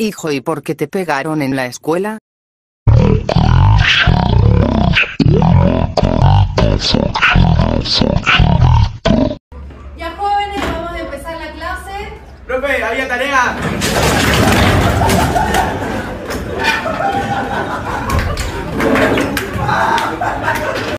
Hijo, ¿y por qué te pegaron en la escuela? Ya jóvenes, vamos a empezar la clase. Profe, había tarea.